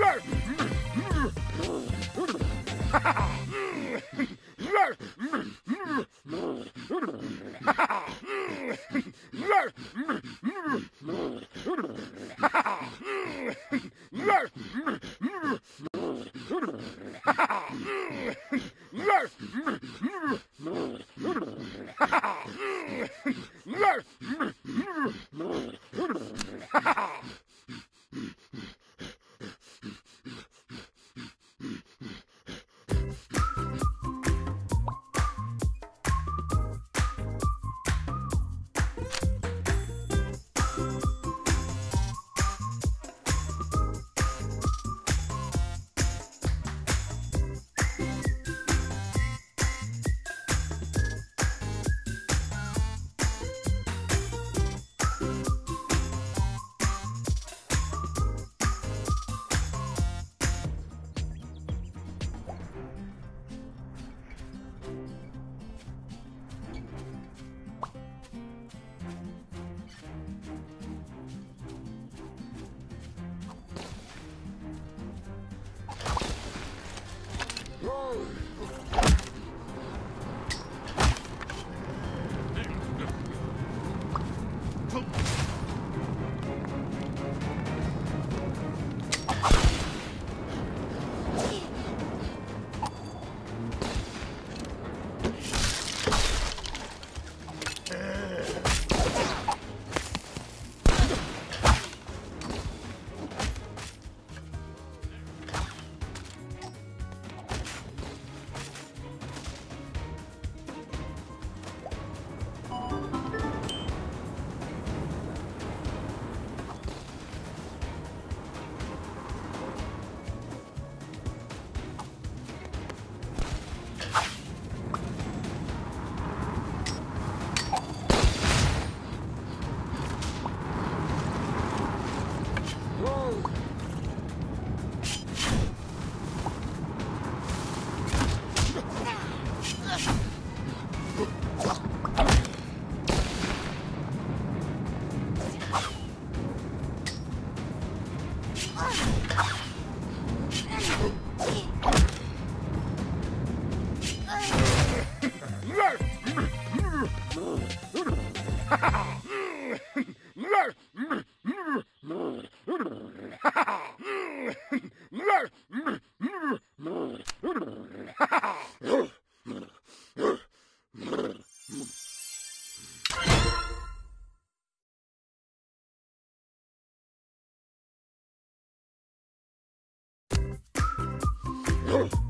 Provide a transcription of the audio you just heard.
Ha ha! Oh! Huh.